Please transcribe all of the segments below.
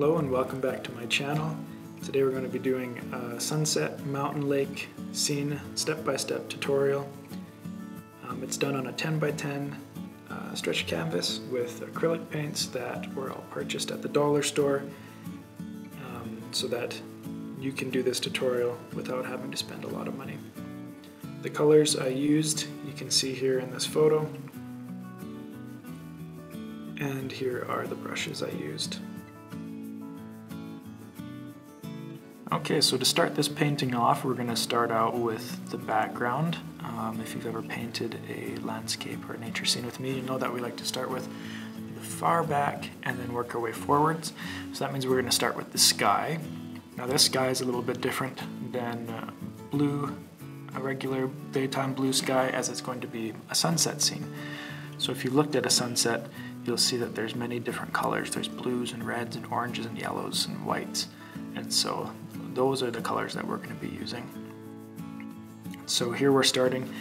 Hello and welcome back to my channel. Today we're going to be doing a sunset mountain lake scene step-by-step -step tutorial. Um, it's done on a 10 by 10 uh, stretch canvas with acrylic paints that were all purchased at the dollar store um, so that you can do this tutorial without having to spend a lot of money. The colors I used you can see here in this photo and here are the brushes I used. Okay, so to start this painting off, we're going to start out with the background. Um, if you've ever painted a landscape or a nature scene with me, you know that we like to start with the far back and then work our way forwards. So that means we're going to start with the sky. Now this sky is a little bit different than uh, blue, a regular daytime blue sky, as it's going to be a sunset scene. So if you looked at a sunset, you'll see that there's many different colors. There's blues and reds and oranges and yellows and whites. And so those are the colors that we're going to be using. So here we're starting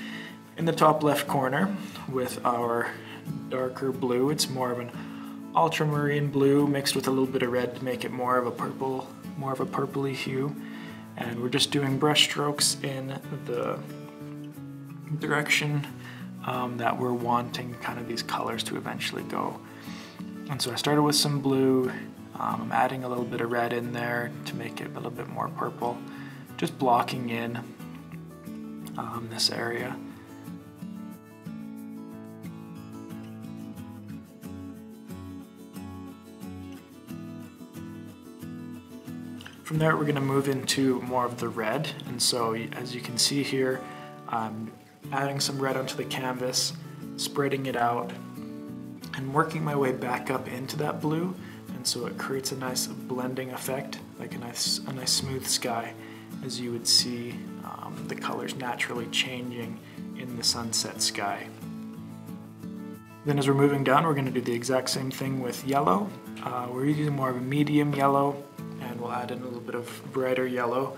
in the top left corner with our darker blue. It's more of an ultramarine blue mixed with a little bit of red to make it more of a purple, more of a purpley hue. And we're just doing brush strokes in the direction um, that we're wanting kind of these colors to eventually go. And so I started with some blue, um, I'm adding a little bit of red in there to make it a little bit more purple, just blocking in um, this area. From there we're going to move into more of the red. And so as you can see here I'm adding some red onto the canvas, spreading it out and working my way back up into that blue so it creates a nice blending effect, like a nice, a nice smooth sky, as you would see um, the colors naturally changing in the sunset sky. Then as we're moving down, we're going to do the exact same thing with yellow. Uh, we're using more of a medium yellow, and we'll add in a little bit of brighter yellow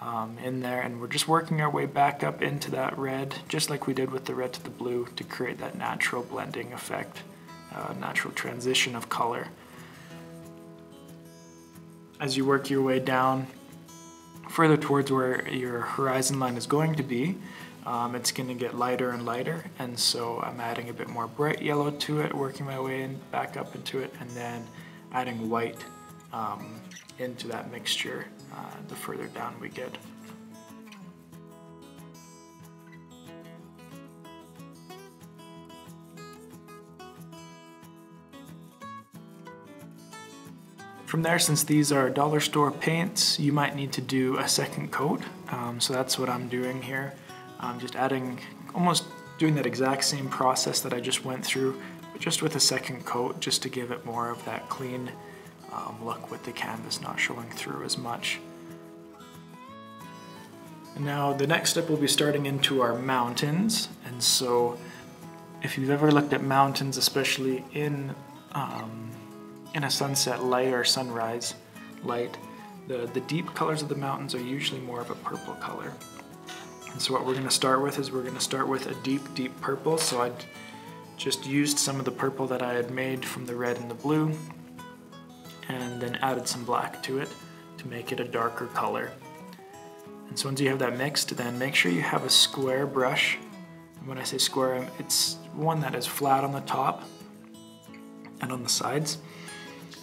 um, in there, and we're just working our way back up into that red, just like we did with the red to the blue, to create that natural blending effect, uh, natural transition of color as you work your way down further towards where your horizon line is going to be, um, it's going to get lighter and lighter and so I'm adding a bit more bright yellow to it, working my way in, back up into it, and then adding white um, into that mixture uh, the further down we get. From there, since these are dollar store paints, you might need to do a second coat. Um, so that's what I'm doing here. I'm just adding, almost doing that exact same process that I just went through, but just with a second coat, just to give it more of that clean um, look with the canvas not showing through as much. And now the next step will be starting into our mountains. And so if you've ever looked at mountains, especially in um, in a sunset light or sunrise light, the, the deep colors of the mountains are usually more of a purple color. And so what we're going to start with is we're going to start with a deep, deep purple. So I just used some of the purple that I had made from the red and the blue and then added some black to it to make it a darker color. And so once you have that mixed, then make sure you have a square brush. And when I say square, it's one that is flat on the top and on the sides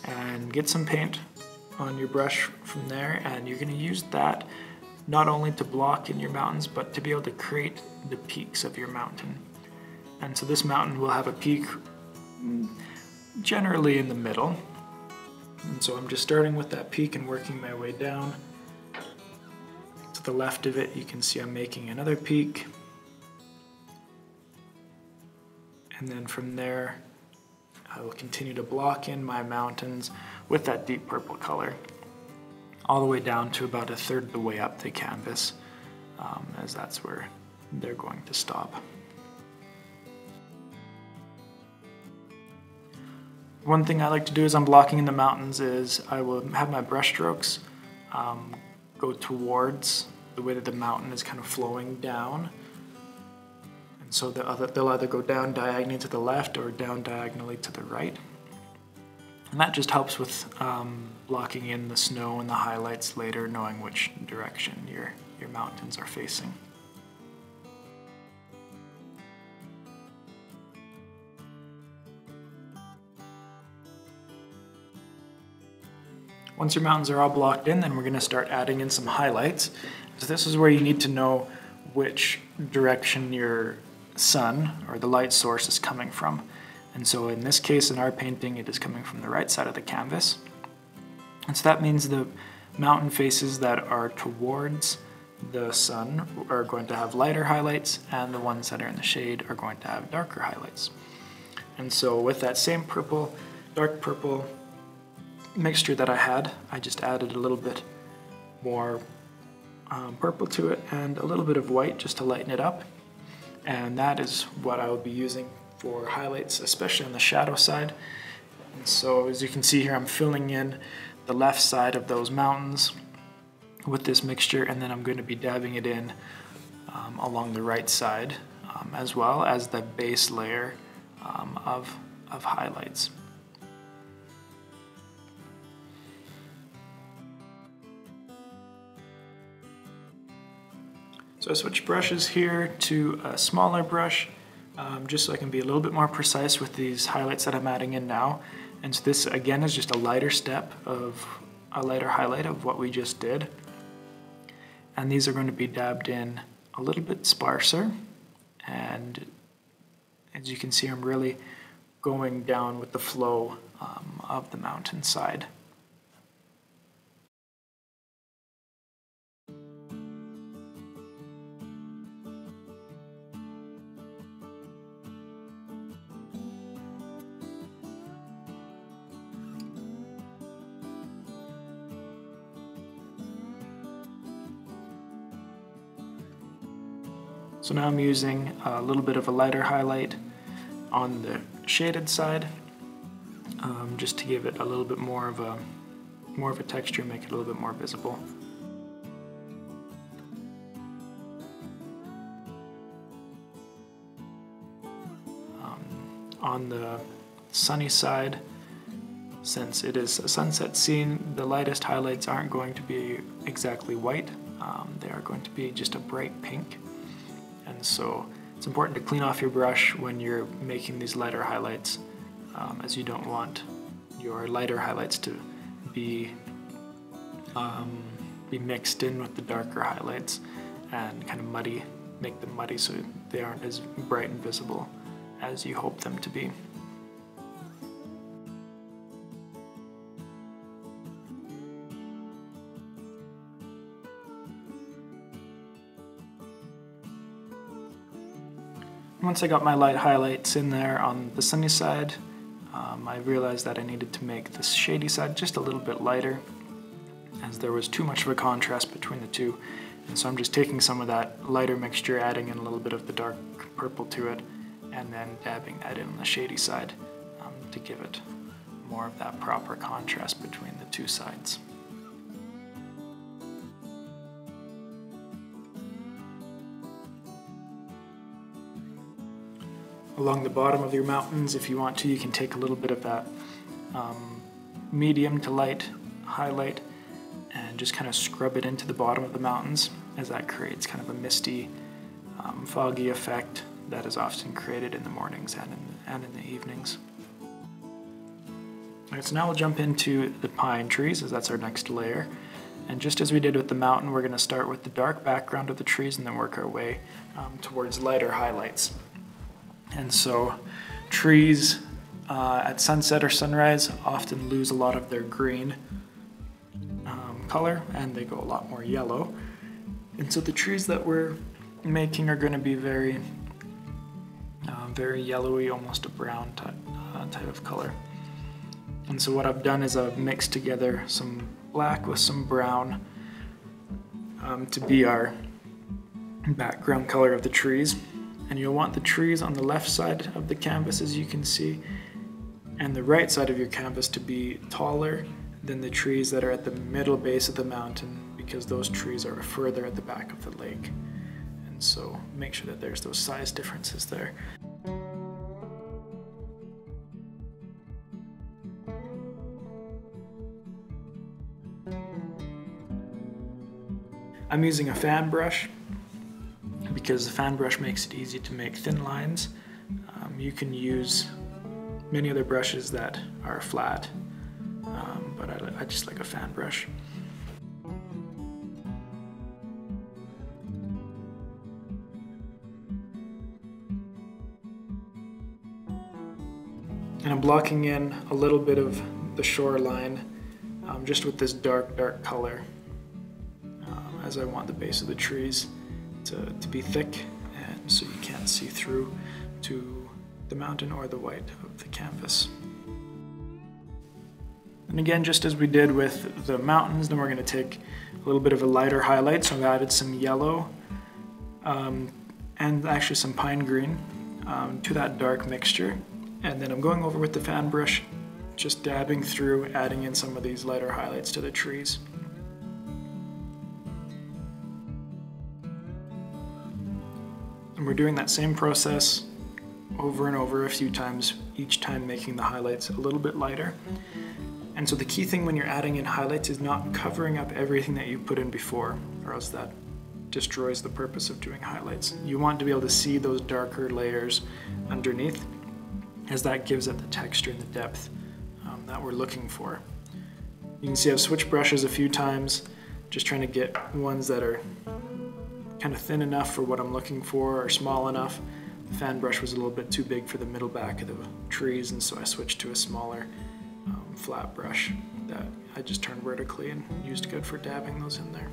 and get some paint on your brush from there and you're going to use that not only to block in your mountains but to be able to create the peaks of your mountain. And so this mountain will have a peak mm, generally in the middle. And so I'm just starting with that peak and working my way down. To the left of it you can see I'm making another peak. And then from there I will continue to block in my mountains with that deep purple color all the way down to about a third of the way up the canvas um, as that's where they're going to stop. One thing I like to do as I'm blocking in the mountains is I will have my brush strokes um, go towards the way that the mountain is kind of flowing down so they'll either go down diagonally to the left or down diagonally to the right. And that just helps with um, blocking in the snow and the highlights later, knowing which direction your, your mountains are facing. Once your mountains are all blocked in, then we're gonna start adding in some highlights. So this is where you need to know which direction your sun or the light source is coming from. And so in this case, in our painting, it is coming from the right side of the canvas. And so that means the mountain faces that are towards the sun are going to have lighter highlights and the ones that are in the shade are going to have darker highlights. And so with that same purple, dark purple mixture that I had, I just added a little bit more um, purple to it and a little bit of white just to lighten it up. And that is what I will be using for highlights, especially on the shadow side. And so as you can see here, I'm filling in the left side of those mountains with this mixture and then I'm going to be dabbing it in um, along the right side um, as well as the base layer um, of, of highlights. So I switch brushes here to a smaller brush um, just so I can be a little bit more precise with these highlights that I'm adding in now. And so this again is just a lighter step of a lighter highlight of what we just did. And these are going to be dabbed in a little bit sparser. And as you can see, I'm really going down with the flow um, of the mountainside. Now I'm using a little bit of a lighter highlight on the shaded side um, just to give it a little bit more of a more of a texture, make it a little bit more visible. Um, on the sunny side, since it is a sunset scene, the lightest highlights aren't going to be exactly white. Um, they are going to be just a bright pink. And so it's important to clean off your brush when you're making these lighter highlights um, as you don't want your lighter highlights to be, um, be mixed in with the darker highlights and kind of muddy, make them muddy so they aren't as bright and visible as you hope them to be. Once I got my light highlights in there on the sunny side, um, I realized that I needed to make the shady side just a little bit lighter as there was too much of a contrast between the two. And so I'm just taking some of that lighter mixture, adding in a little bit of the dark purple to it, and then dabbing that in on the shady side um, to give it more of that proper contrast between the two sides. Along the bottom of your mountains. If you want to, you can take a little bit of that um, medium to light highlight and just kind of scrub it into the bottom of the mountains as that creates kind of a misty, um, foggy effect that is often created in the mornings and in, and in the evenings. Alright, so now we'll jump into the pine trees as that's our next layer. And just as we did with the mountain, we're going to start with the dark background of the trees and then work our way um, towards lighter highlights. And so trees uh, at sunset or sunrise often lose a lot of their green um, color and they go a lot more yellow. And so the trees that we're making are going to be very, uh, very yellowy, almost a brown type, uh, type of color. And so what I've done is I've mixed together some black with some brown um, to be our background color of the trees and you'll want the trees on the left side of the canvas as you can see and the right side of your canvas to be taller than the trees that are at the middle base of the mountain because those trees are further at the back of the lake and so make sure that there's those size differences there. I'm using a fan brush because the fan brush makes it easy to make thin lines. Um, you can use many other brushes that are flat, um, but I, I just like a fan brush. And I'm blocking in a little bit of the shoreline um, just with this dark, dark color um, as I want the base of the trees to, to be thick and so you can't see through to the mountain or the white of the canvas. And again, just as we did with the mountains, then we're going to take a little bit of a lighter highlight. So I've added some yellow um, and actually some pine green um, to that dark mixture. And then I'm going over with the fan brush, just dabbing through, adding in some of these lighter highlights to the trees. We're doing that same process over and over a few times, each time making the highlights a little bit lighter. And so the key thing when you're adding in highlights is not covering up everything that you put in before, or else that destroys the purpose of doing highlights. You want to be able to see those darker layers underneath as that gives it the texture and the depth um, that we're looking for. You can see I've switched brushes a few times, just trying to get ones that are kind of thin enough for what I'm looking for or small enough. The fan brush was a little bit too big for the middle back of the trees and so I switched to a smaller um, flat brush that I just turned vertically and used good for dabbing those in there.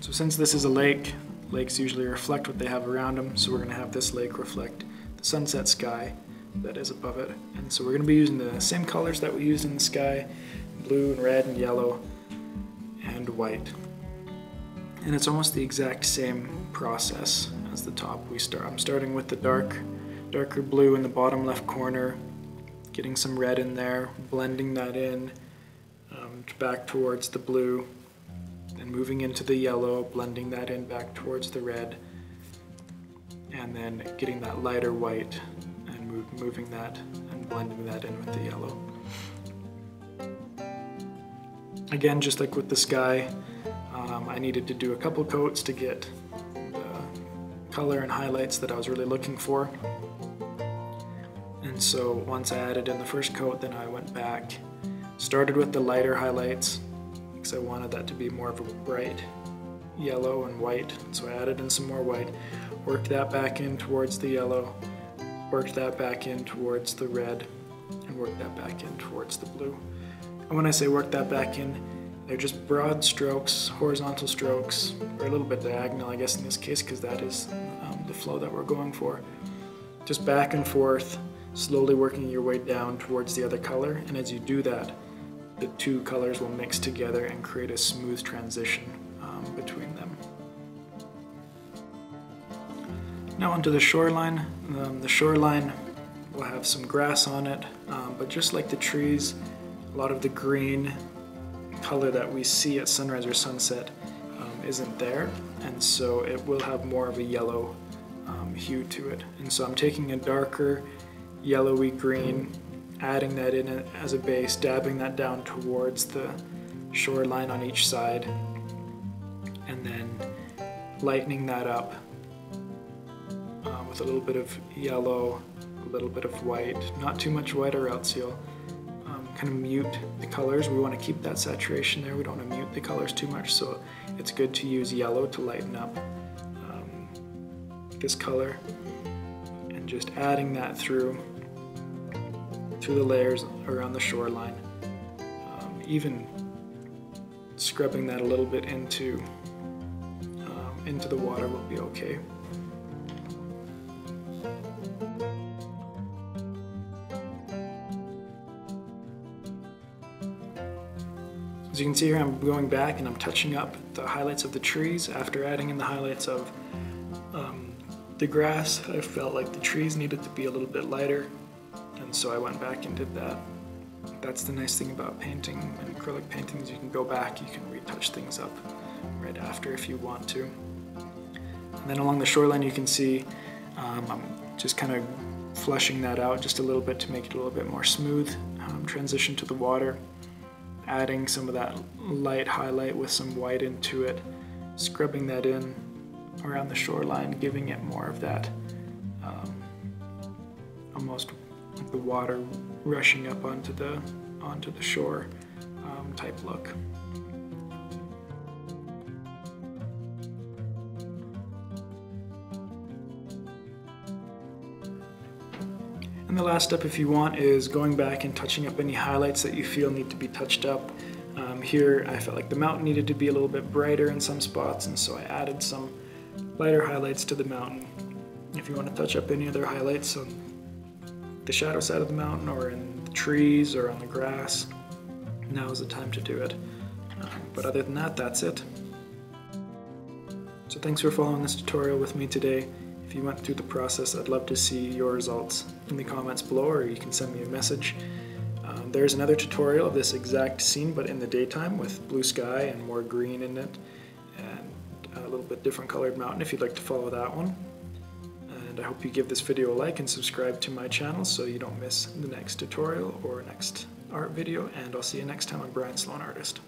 So since this is a lake, lakes usually reflect what they have around them, so we're going to have this lake reflect the sunset sky that is above it. And so we're going to be using the same colors that we used in the sky, blue and red and yellow white. And it's almost the exact same process as the top. We start. I'm starting with the dark, darker blue in the bottom left corner, getting some red in there, blending that in um, back towards the blue, and moving into the yellow, blending that in back towards the red, and then getting that lighter white and move, moving that and blending that in with the yellow. Again, just like with the sky, um, I needed to do a couple coats to get the color and highlights that I was really looking for. And so once I added in the first coat, then I went back, started with the lighter highlights, because I wanted that to be more of a bright yellow and white. So I added in some more white, worked that back in towards the yellow, worked that back in towards the red, and worked that back in towards the blue. And when I say work that back in, they're just broad strokes, horizontal strokes, or a little bit diagonal, I guess in this case, because that is um, the flow that we're going for. Just back and forth, slowly working your way down towards the other color, and as you do that, the two colors will mix together and create a smooth transition um, between them. Now onto the shoreline. Um, the shoreline will have some grass on it, um, but just like the trees, a lot of the green color that we see at sunrise or sunset um, isn't there, and so it will have more of a yellow um, hue to it. And so I'm taking a darker yellowy green adding that in as a base, dabbing that down towards the shoreline on each side, and then lightening that up uh, with a little bit of yellow, a little bit of white, not too much white or else you'll kind of mute the colors. We want to keep that saturation there, we don't want to mute the colors too much, so it's good to use yellow to lighten up um, this color and just adding that through through the layers around the shoreline. Um, even scrubbing that a little bit into, um, into the water will be okay. You can see here, I'm going back and I'm touching up the highlights of the trees after adding in the highlights of um, the grass. I felt like the trees needed to be a little bit lighter and so I went back and did that. That's the nice thing about painting and acrylic paintings. You can go back, you can retouch things up right after if you want to. And then along the shoreline you can see um, I'm just kind of flushing that out just a little bit to make it a little bit more smooth. Um, transition to the water, adding some of that light highlight with some white into it, scrubbing that in around the shoreline, giving it more of that um, almost the water rushing up onto the onto the shore um, type look. And the last step, if you want, is going back and touching up any highlights that you feel need to be touched up. Um, here, I felt like the mountain needed to be a little bit brighter in some spots, and so I added some lighter highlights to the mountain. If you want to touch up any other highlights on the shadow side of the mountain or in the trees or on the grass, now is the time to do it. Um, but other than that, that's it. So thanks for following this tutorial with me today. If you went through the process, I'd love to see your results in the comments below or you can send me a message. Um, there's another tutorial of this exact scene but in the daytime with blue sky and more green in it and a little bit different colored mountain if you'd like to follow that one. And I hope you give this video a like and subscribe to my channel so you don't miss the next tutorial or next art video and I'll see you next time on Brian Sloan Artist.